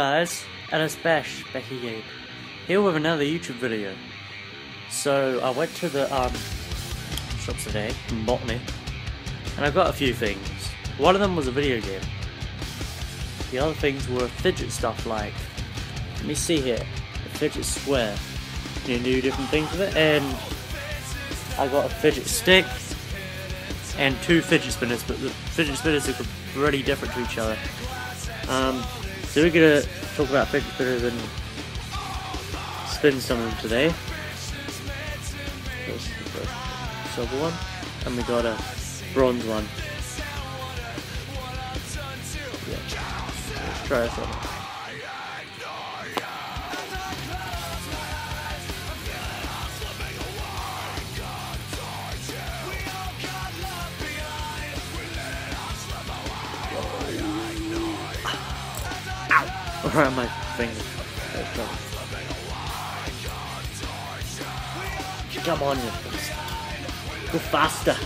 guys, Alice Bash back again, here with another YouTube video. So I went to the um, shops today in Botany, and I got a few things. One of them was a video game. The other things were fidget stuff like, let me see here, a fidget square. You can do different things with it, and I got a fidget stick and two fidget spinners, but the fidget spinners are pretty different to each other. Um, so we're gonna talk about fidget spinners and spin some of them today. This is the silver one, and we got a bronze one. Yeah. Let's try this one. Around my fingers. Oh, Come on, you Go faster.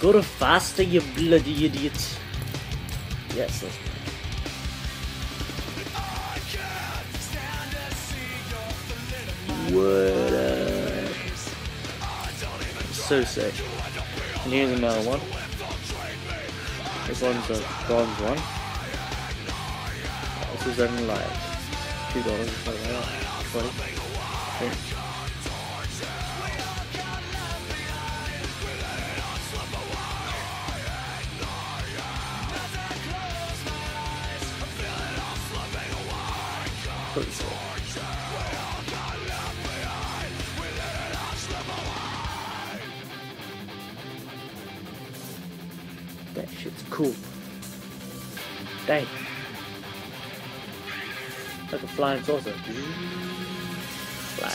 Go to faster, you bloody idiot. Yes, that's What up? So sick. And here's another one. This one's a bronze one. Only like two dollars or something like that. Twenty. That shit's cool. Dang. Like a flying saucer. Fly.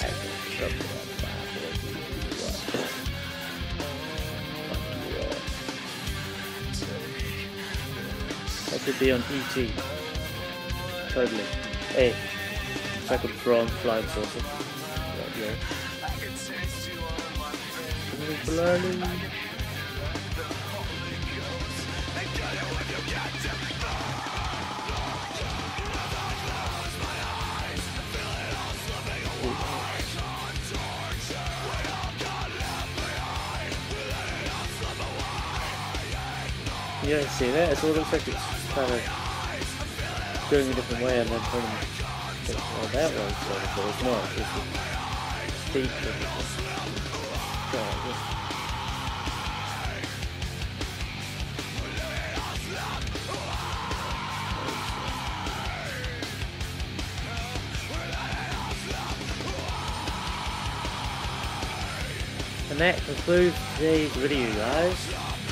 That should be on ET. Totally. Hey. It's like a bronze flying saucer. Right there. You don't see that, it all looks like it's kind of going a different way and then turning well, that way but it's not, it's just steep And that concludes today's video guys.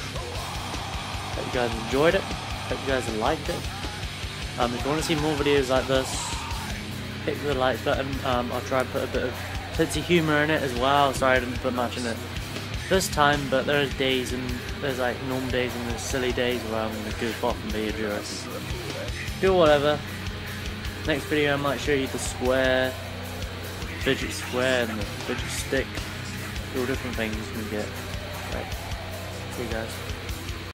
Hope you guys enjoyed it. Hope you guys liked it. Um, if you want to see more videos like this, hit the like button. Um, I'll try and put a bit of of humour in it as well. Sorry I didn't put much in it this time, but there's days and there's like normal days and there's silly days where I'm to goof off and be a jerk. Do whatever. Next video I might show you the square, fidget square and the fidget stick. All different things you can get. Right. See you guys.